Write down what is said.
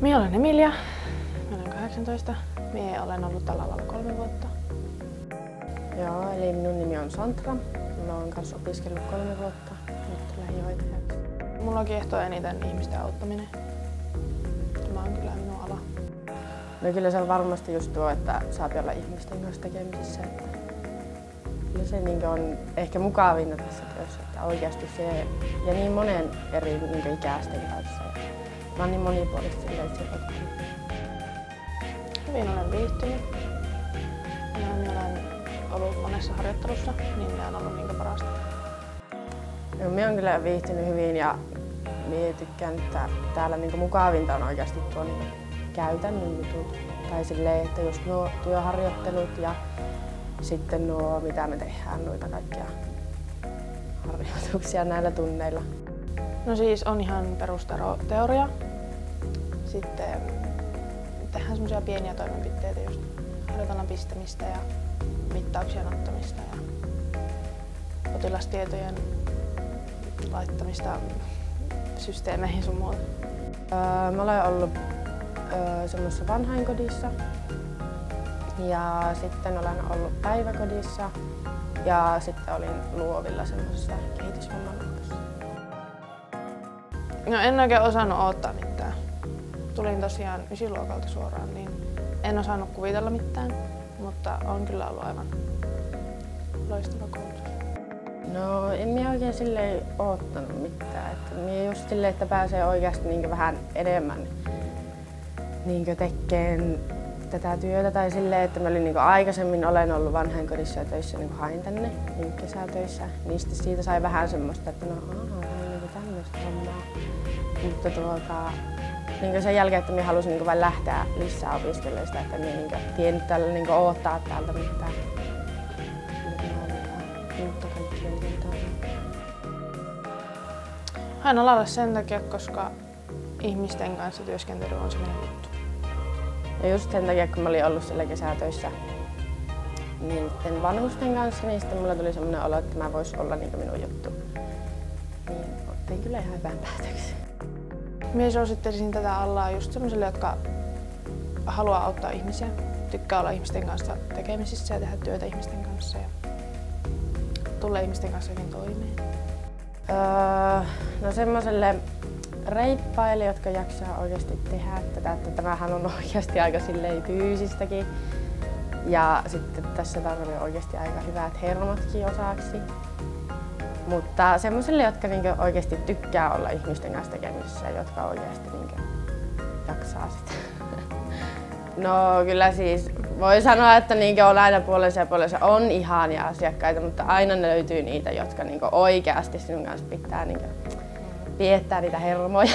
Minä olen Emilia, minä olen 18. Minä olen ollut tällä alalla kolme vuotta. Joo, eli minun nimi on Santra. Mä oon kanssa opiskellut kolme vuotta nyt lähihoitajaksi. Mulla on kiehtoo eniten ihmisten auttaminen. Tämä on kyllä minun ala. No kyllä se on varmasti just tuo, että saa olla ihmisten kanssa tekemisissä. Että kyllä se niin on ehkä mukavinta tässä työssä, että oikeasti se ja niin monen eri niin ikäisten kanssa. Mä oon niin monipuolisesti itse Hyvin olen viihtynyt. Ja olen ollut monessa harjoittelussa, niin ne on ollut niin parasta. No, minä olen kyllä viihtynyt hyvin ja minä tykkään, että täällä niin mukavinta on oikeasti tuo niin käytännön jutut. Tai silleen, että just nuo työharjoittelut ja sitten nuo, mitä me tehdään, noita kaikkia harjoituksia näillä tunneilla. No siis on ihan perusteoria. Sitten tehdään semmoisia pieniä toimenpiteitä, just harjoitellaan pistämistä ja mittauksien ottamista ja potilastietojen laittamista systeemeihin sun muuta. Öö, mä olen ollut öö, semmoisessa vanhainkodissa ja sitten olen ollut päiväkodissa ja sitten olin luovilla semmoisessa kehitysvammaluokassa. No en oikein osannut odottaa mitään. Tulin tosiaan ysiluokalta suoraan, niin en osannut kuvitella mitään, mutta on kyllä ollut aivan loistava koulutus. No en minä oikein silleen oottanut mitään. Että minä just silleen, että pääsee oikeasti niin vähän enemmän niin tekemään tätä työtä tai silleen, että mä olin niin aikaisemmin olen ollut vanhainkodissa ja töissä niin hain tänne niin kesätöissä, sitten siitä sai vähän semmoista, että no ahaa, niin tämmöistä hommaa. Mutta tuota, niin sen jälkeen, että minä halusin niin vain lähteä lisää opiskelemaan sitä, että minä niin tiennyt tällä niin odottaa täältä mitään. Kaikki on sen takia, koska ihmisten kanssa työskentely on se minun juttu. Ja just sen takia, kun mä olin ollut siellä kesätöissä niin vanhusten kanssa, niin sitten mulla tuli semmoinen olo, että mä vois olla niin minun juttu. Niin tein kyllä ihan hyvän päätöksen. Minä suosittelisin tätä alaa just sellaisille, jotka haluaa auttaa ihmisiä, tykkää olla ihmisten kanssa tekemisissä ja tehdä työtä ihmisten kanssa ja tulla ihmisten kanssa hyvin toimeen. Öö, no semmoiselle reippaille, jotka jaksaa oikeasti tehdä tätä, että tämähän on oikeasti aika silleen fyysistäkin. Ja sitten tässä tarvii oikeasti aika hyvät hermotkin osaksi. Mutta semmoisille, jotka niinku oikeasti tykkää olla ihmisten kanssa tekemisissä jotka oikeasti niinku jaksaa sitä. No kyllä siis voi sanoa, että niinku on aina puolensa ja puolensa on ihania asiakkaita, mutta aina ne löytyy niitä, jotka niinku oikeasti sinun kanssa pitää niinku viettää niitä hermoja.